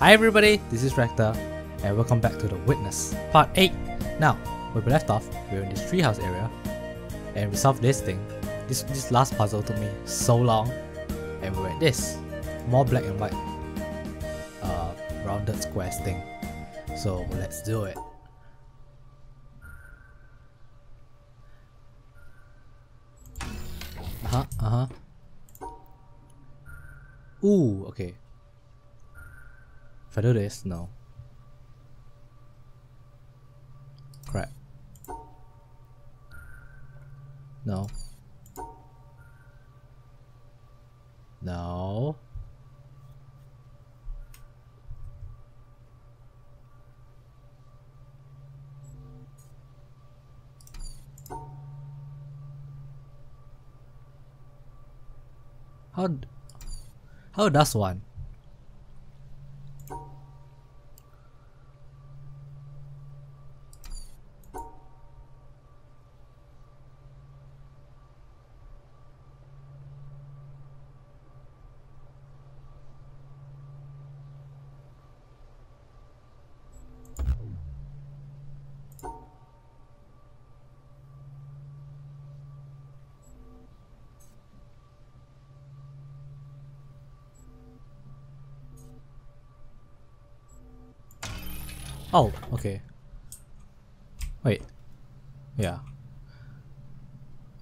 Hi everybody, this is Rector, and welcome back to The Witness, Part 8. Now, where we left off, we were in this treehouse area, and we solved this thing. This, this last puzzle took me so long, and we were at this, more black and white, uh, rounded squares thing. So let's do it. Uh-huh, uh-huh. Ooh, okay. If I do this, no. Crap. No. No. How how does one? Oh, okay. Wait. Yeah.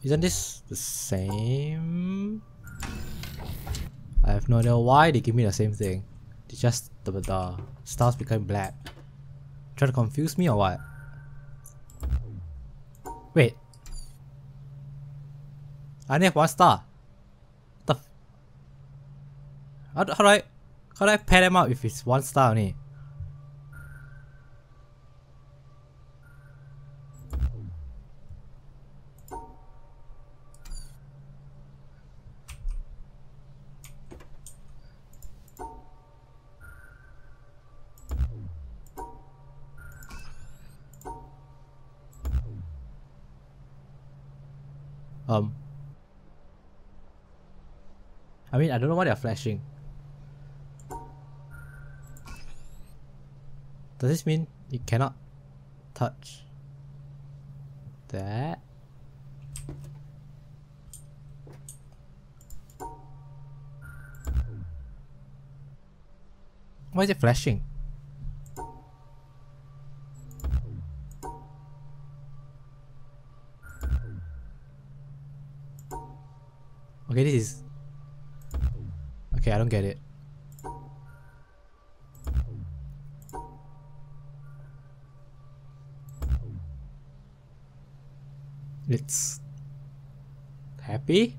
Isn't this the same? I have no idea why they give me the same thing. It's just the, the stars become black. Try to confuse me or what? Wait. I only have one star. The how, how do I how do I pair them up if it's one star only? I mean, I don't know why they're flashing. Does this mean you cannot touch that? Why is it flashing? Okay, this is... Okay, I don't get it. It's... Happy?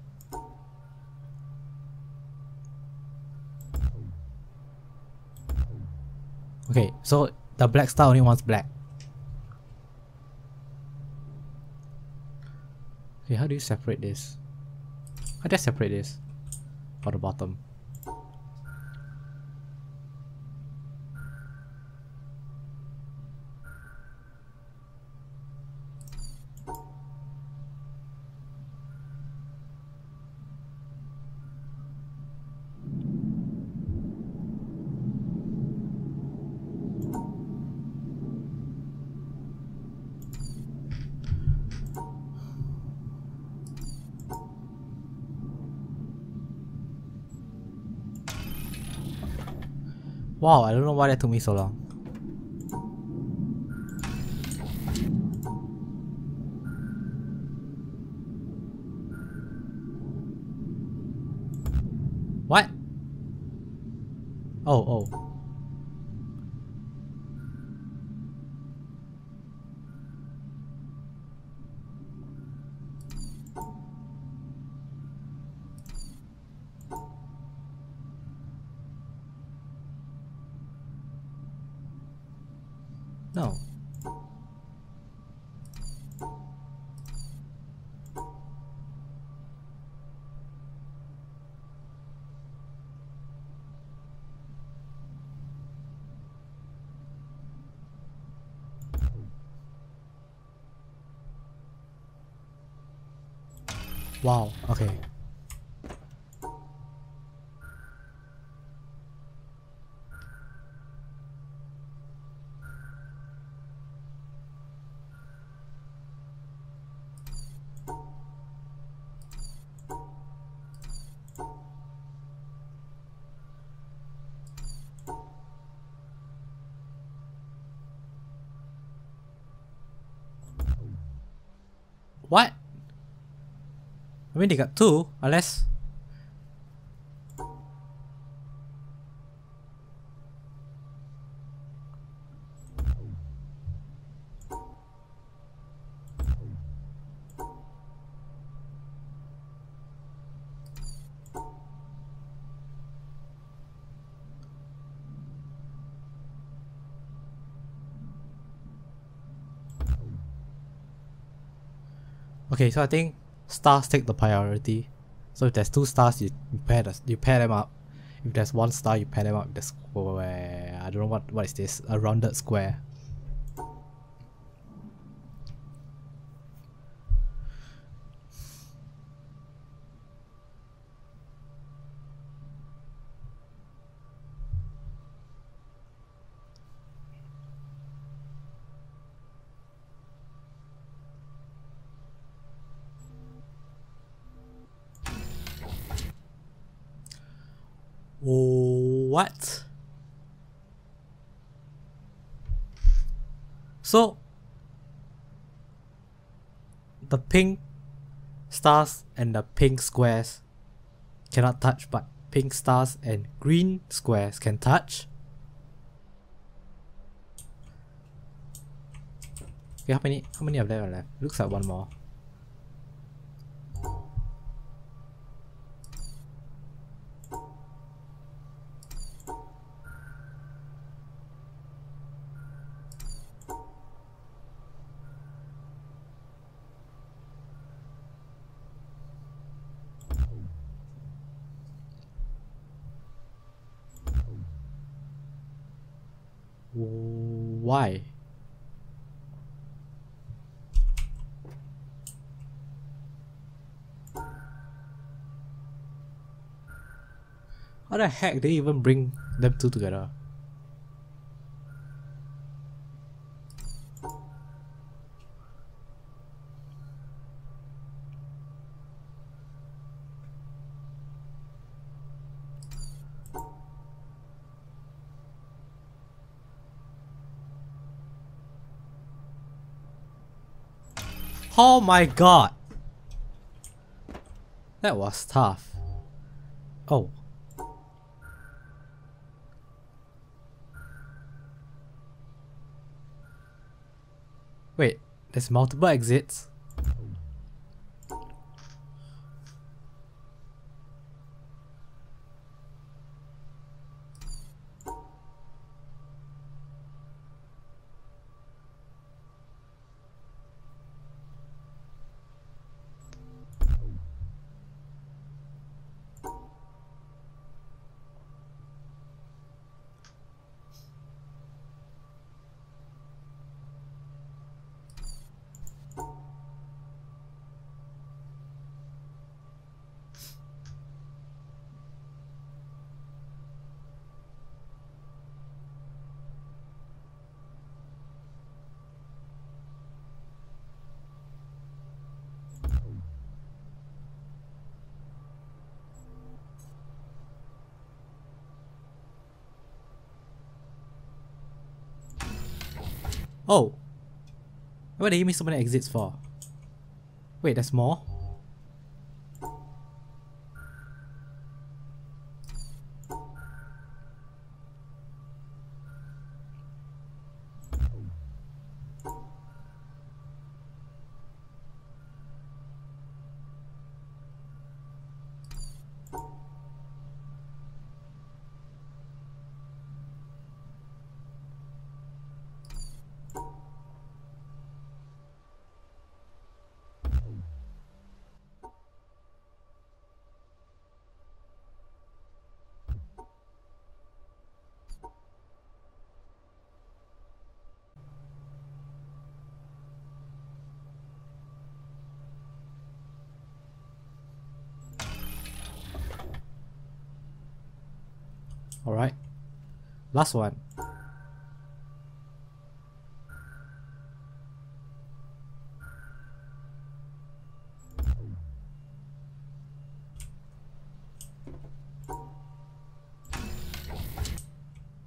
Okay, so the black star only wants black. Okay, how do you separate this? I separate this? Or the bottom? Wow, I don't know why that took me so long. Wow, okay. What? I mean they got two, unless Okay, so I think stars take the priority. So if there's two stars, you, you pair the, you pair them up. If there's one star, you pair them up the square. I don't know what what is this. A rounded square. What? So, the pink stars and the pink squares cannot touch, but pink stars and green squares can touch. Okay, how many how many of them are left? Looks like one more. Why? How the heck they even bring them two together? Oh my god! That was tough. Oh. Wait, there's multiple exits? Oh. What did give me so many exits for? Wait, there's more? Last one.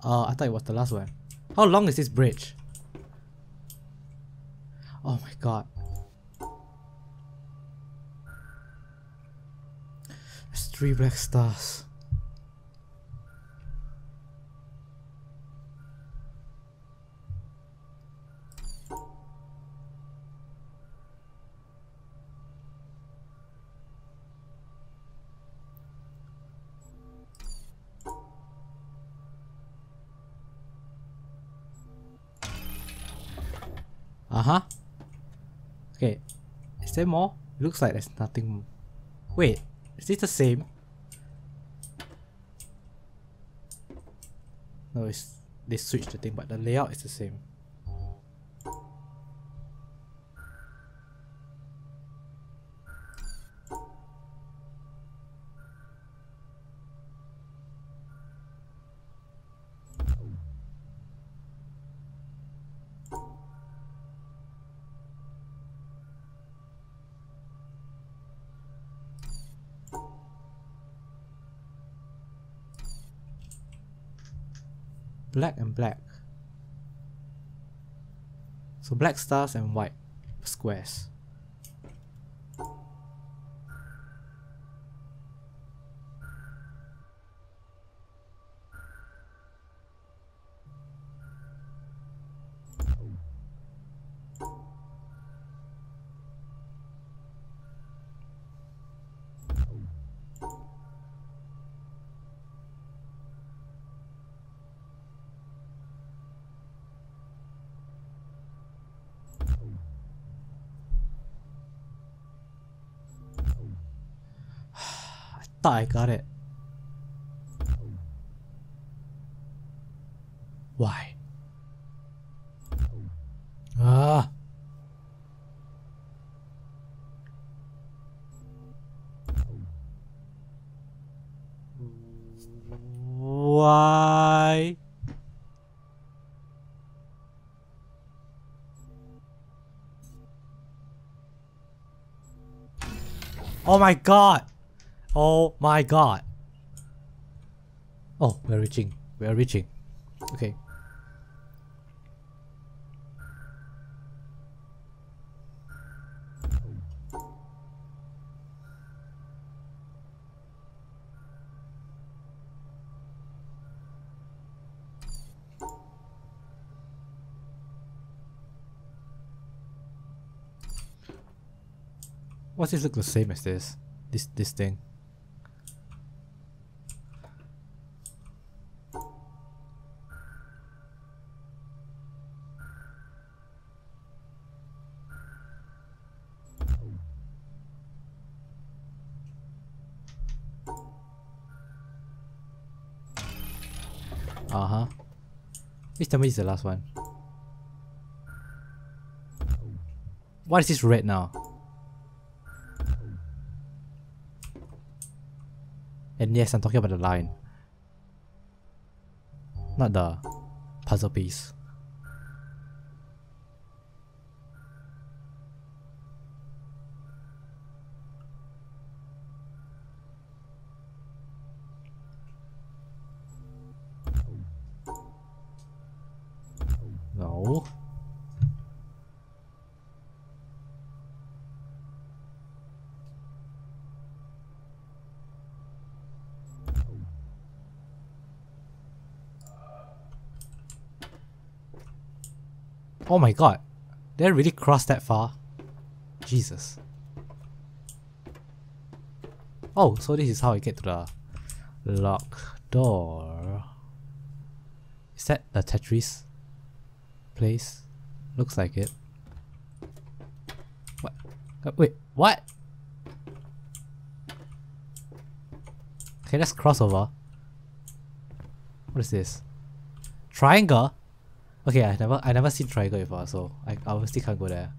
Oh, I thought it was the last one. How long is this bridge? Oh my god. There's three black stars. There more? Looks like there's nothing. Wait, is this the same? No, it's they switched the thing, but the layout is the same. Black and black. So black stars and white squares. Thought I got it. Why? Ah. Why? Oh my god! Oh my god. Oh, we're reaching. We're reaching. Okay. What's this look the same as this? This this thing. Tell me this is the last one. Why is this red now? And yes, I'm talking about the line. Not the puzzle piece. Oh my god. Did I really cross that far? Jesus. Oh, so this is how I get to the lock door. Is that the Tetris place? Looks like it. What? Uh, wait, what? Okay, let's cross over. What is this? Triangle? Okay, I never I never seen triangle before, so I obviously can't go there.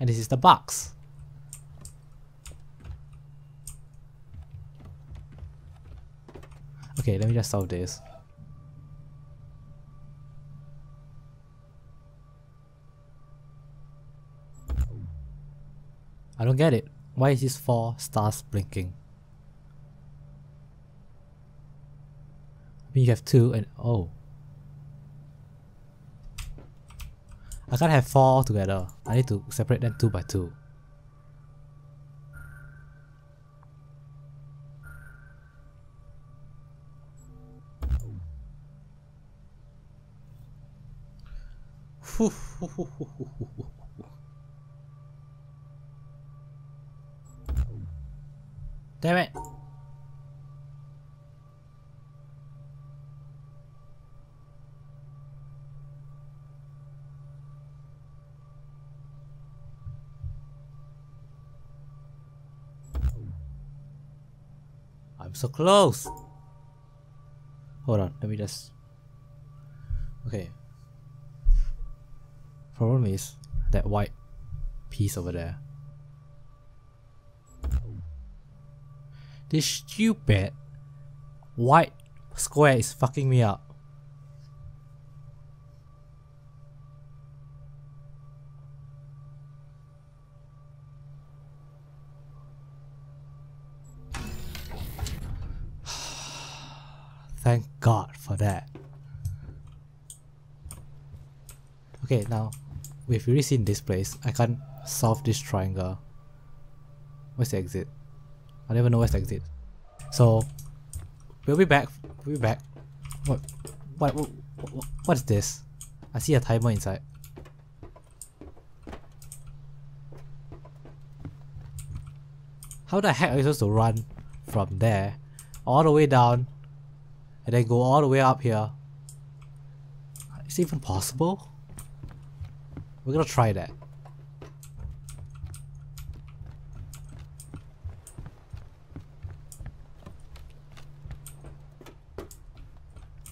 And this is the box. Okay, let me just solve this. I don't get it. Why is this four stars blinking? mean you have two and oh. I can't have four together. I need to separate them two by two. Damn it! So close! Hold on, let me just... Okay. Problem is, that white piece over there. This stupid white square is fucking me up. God for that. Okay, now we've already seen this place. I can't solve this triangle. Where's the exit? I don't even know where's the exit. So we'll be back. We'll be back. What? What? What? What, what is this? I see a timer inside. How the heck are you supposed to run from there all the way down and then go all the way up here? Is it even possible? We're gonna try that.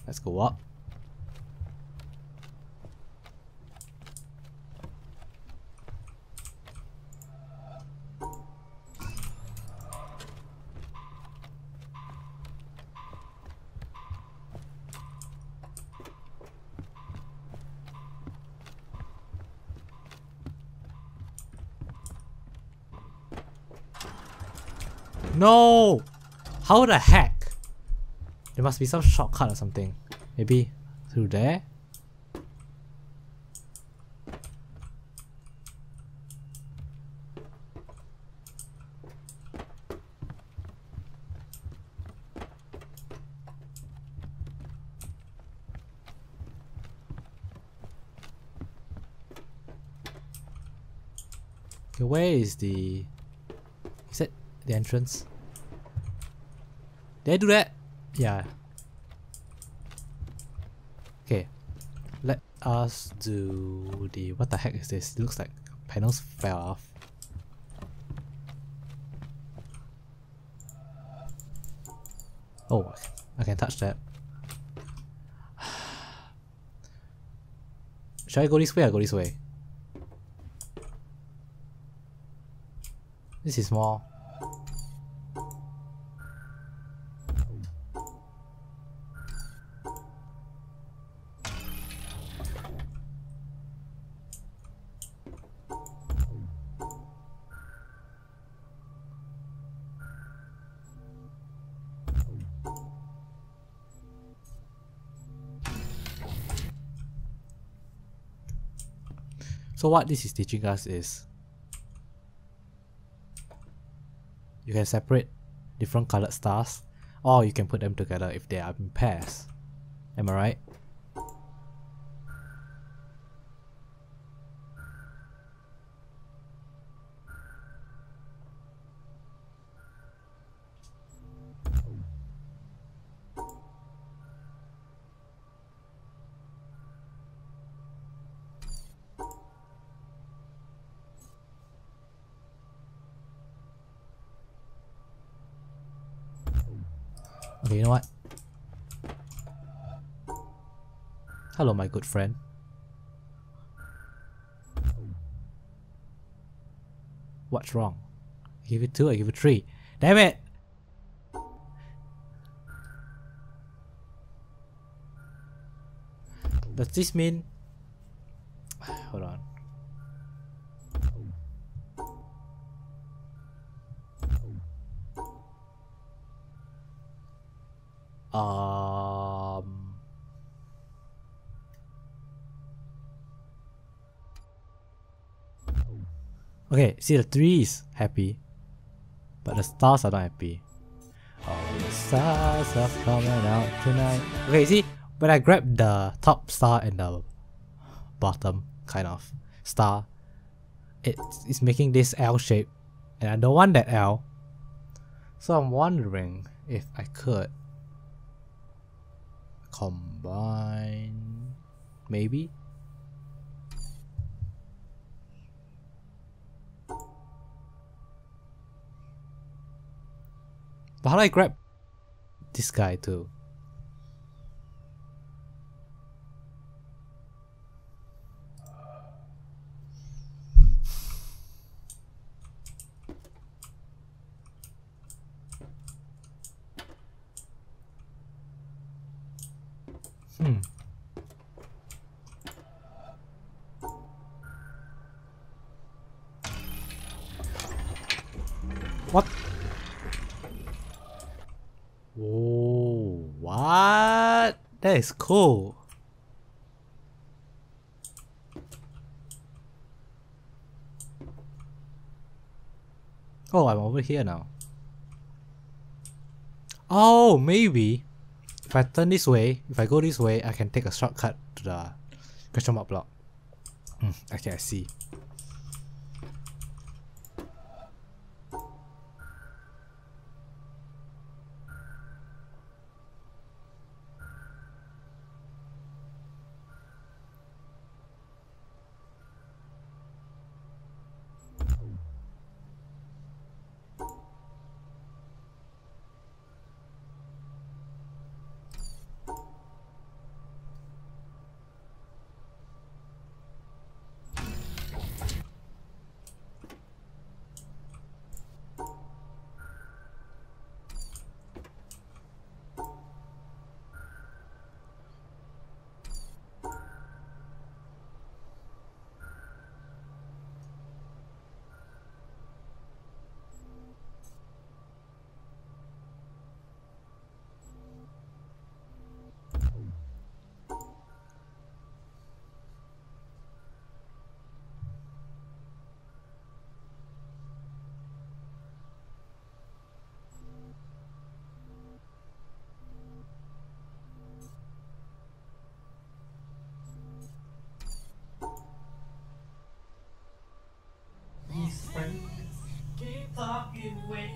Let's go up. No! How the heck? There must be some shortcut or something. Maybe through there? Okay, where is the... Is that the entrance? Did I do that? Yeah. Okay. Let us do the... What the heck is this? It looks like panels fell off. Oh, I can touch that. Should I go this way or go this way? This is more So what this is teaching us is you can separate different colored stars or you can put them together if they are in pairs. Am I right? Hello, my good friend. What's wrong? I give it two, I give it three. Damn it! Does this mean... Okay, see the three is happy, but the stars are not happy. All the stars are coming out tonight. Okay, see, when I grab the top star and the bottom, kind of star. It is making this L shape, and I don't want that L. So I'm wondering if I could combine, maybe. But how do I grab this guy too? Hmm. What? Oh, what? That is cool. Oh, I'm over here now. Oh, maybe if I turn this way, if I go this way, I can take a shortcut to the question mark block. Hmm, okay, I see. Talking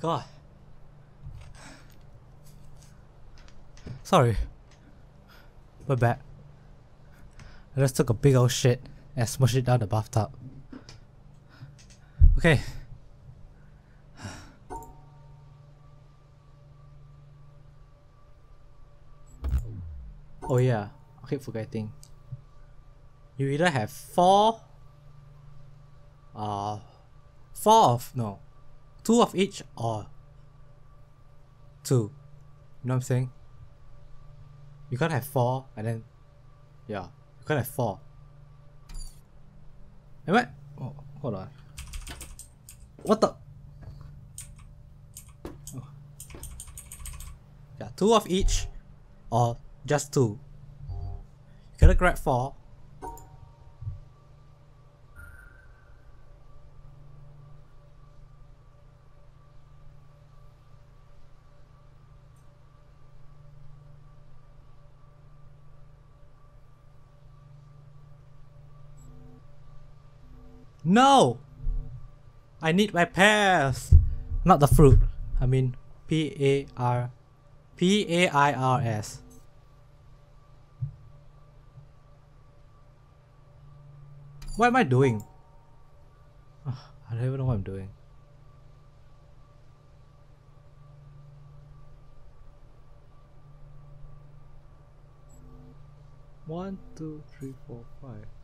god. Sorry. We're back. I just took a big old shit and smushed it down the bathtub. Okay. Oh yeah, I keep forgetting. You either have four uh four of no two of each or two. You know what I'm saying? You can't have four and then yeah, you can't have four. Am I? Oh, hold on. What the? Oh. Yeah, two of each or just two. You gotta grab four. No! I need my pears! Not the fruit. I mean P A R P A I R S. What am I doing? Ugh, I don't even know what I'm doing. One, two, three, four, five.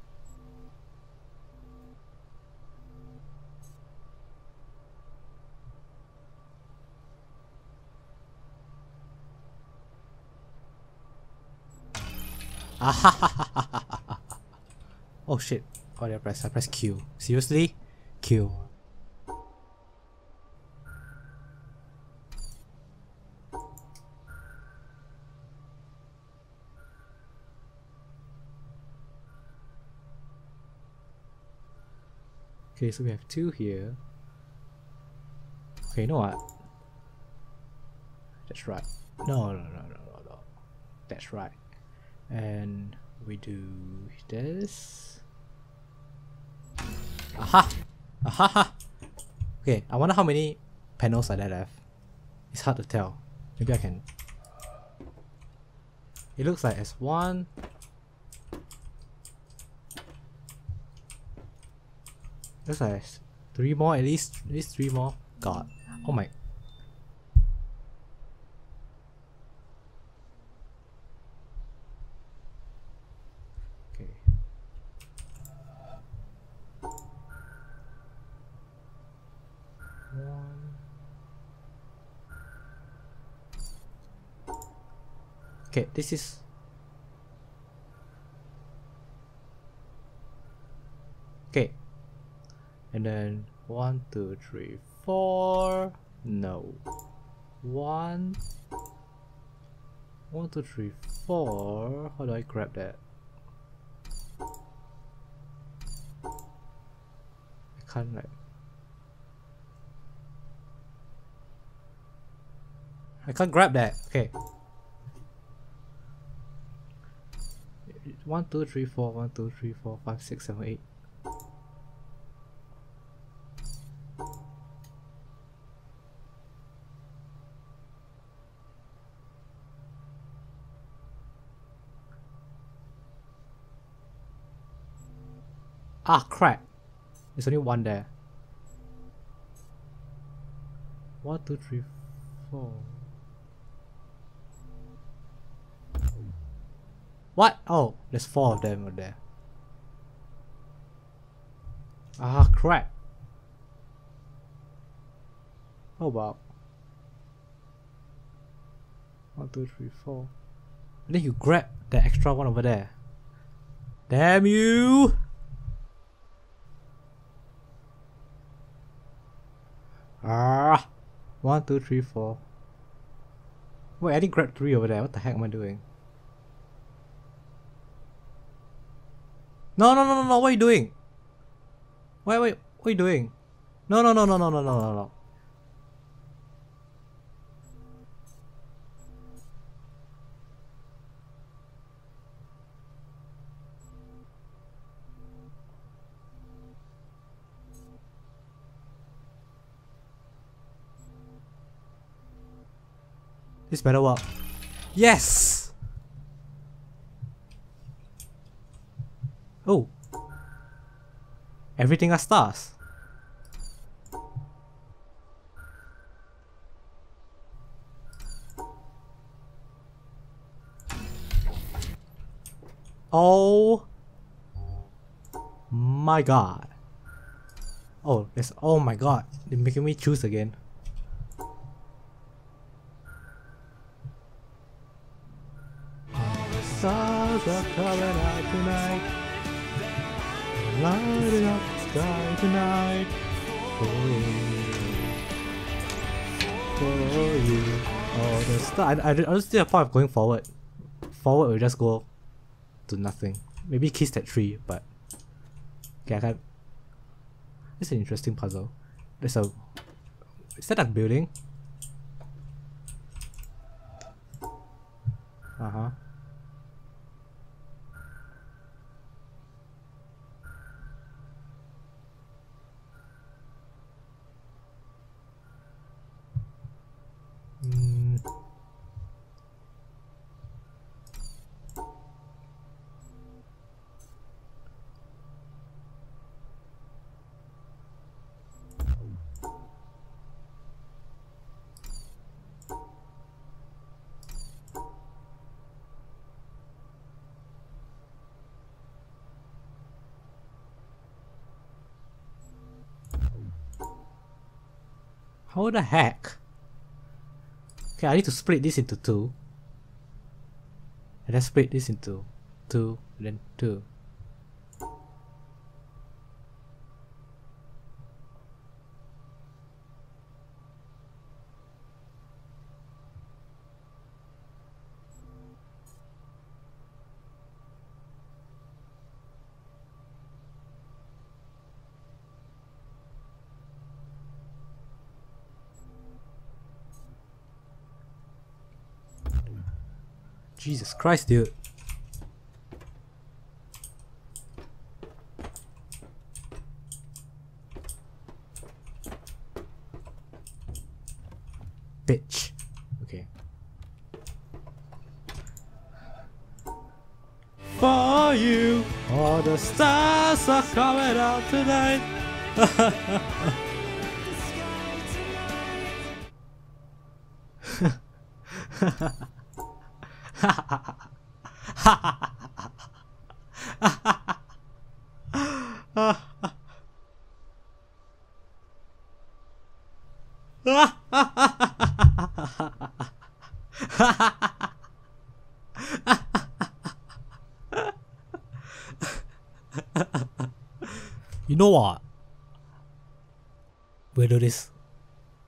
oh shit. What did I press? I press Q. Seriously? Q. Okay, so we have two here. Okay, you know what? That's right. No, no, no, no, no, no. That's right. And we do this. Aha! Aha! Okay, I wonder how many panels are there left. It's hard to tell. Maybe I can. It looks like it's one. Looks like three more, at least, at least three more. God. Oh my. Okay, this is Okay. And then one, two, three, four. No. One. One, two, three, four. How do I grab that? I can't like. I can't grab that. Okay. 1, 2, 3, 4, 1, 2, 3, 4, 5, 6, 7, 8. Ah, crap. There's only one there. One, two, three, four. What? Oh, there's four of them over there. Ah, crap. How about one, two, three, four? And then you grab the extra one over there. Damn you! Ah, one, two, three, four. Wait, I didn't grab three over there. What the heck am I doing? No, no, no, no, no. What are you doing? Wait, wait. What are you doing? No, no, no, no, no, no, no, no, no. This better work. Yes! Oh. Everything are stars. Oh my god. Oh, that's oh my god. They're making me choose again. stars are coming out tonight. Lighting up the sky tonight. For you. For you. Oh, the star. I, I, I don't see a point of going forward. Forward will just go to nothing. Maybe kiss that tree, but. Okay, I can't. It's an interesting puzzle. There's a. Is that a building? Uh huh. How the heck? Okay, I need to split this into two. And then split this into two, then two. Jesus Christ, dude. Bitch. Okay. For you, all the stars are coming out tonight. you We'll do this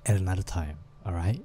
at another time, alright?